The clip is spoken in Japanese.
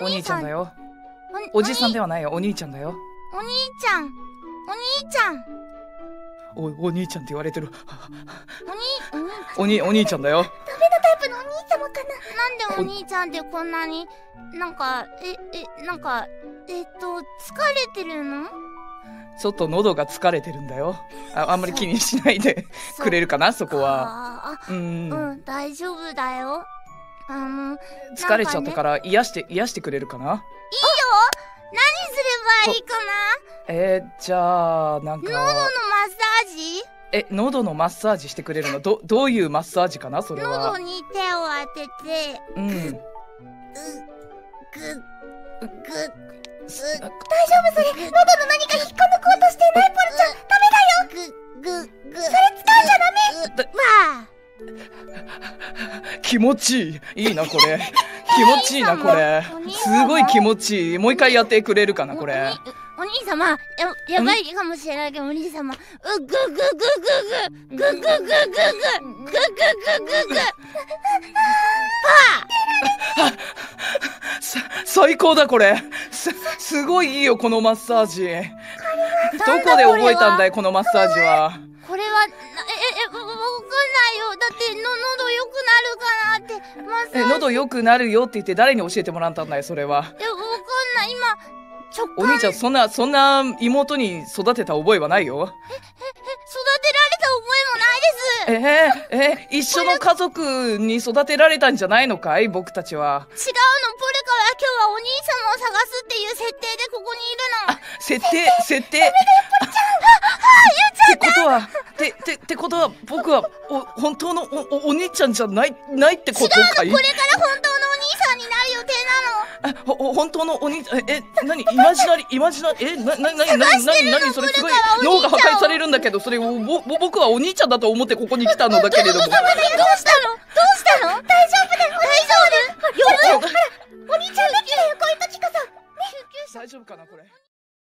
お兄ちゃん。だよ。おおじさんでははないよ。お兄ちゃんだよ。お兄ちゃん。お兄ちゃん。おお兄ちゃんって言われてる。おにお兄ちゃんだよ。タイプのお兄様かな。なんでお兄ちゃんってこんなになんかええなんかえっと疲れてるの？ちょっと喉が疲れてるんだよ。ああんまり気にしないでくれるかなそこは。はうん。うん大丈夫だよあの疲れちゃったから癒して癒してくれるかな？何すればいいかえー、じゃあなんな喉のマッかサージ？え喉のマッサージしてくれるの？どどういうマッサージかな？それ喉はに手を当てて。うん。うぐぐあ大丈夫それ。喉の何か引っこ抜こうとしてないポルちゃん。ダメだよ。ぐぐぐそれ使うじゃダメ。だわあ気持ちいい。いいな、これ。気持ちいいな、これ。すごい気持ちいい。もう一回やってくれるかな、これ。お兄様、や、やばいかもしれないけど、お兄様。うぐぐぐぐぐ。ぐぐぐぐぐ。ぐぐぐぐぐ。パー、最高だ、これ。すごいいいよ、このマッサージ。どこで覚えたんだい、このマッサージは。これはだっての喉良くなるかなってマッサージえ喉良くなるよって言って誰に教えてもらったんだいそれは。えわかんない。今直お感兄ちゃんそんなそんな妹に育てた覚えはないよ。育てられた覚えもないです。えー、えー、一緒の家族に育てられたんじゃないのかい僕たちは。違うの。ポルカは今日はお兄様を探すっていう設定でここにいるの。設定設定。ってことはて、て、ってことは、僕は、お、本当のお、お兄ちゃんじゃない、ないってことかい？違うのこれから本当のお兄さんになる予定なのえ、ほ、本当のお兄え、なに、イマジナリ、イマジナリ、え、な、な、な、な、な、な、それすごい、脳が破壊されるんだけど、それ、ぼ、ぼ、僕はお兄ちゃんだと思ってここに来たのだけれども。どうしたの？どうしたの？大丈夫だよ、大丈夫、ほら、お兄ちゃんできよ、こういう時こそ。ね、大丈夫かな、これ。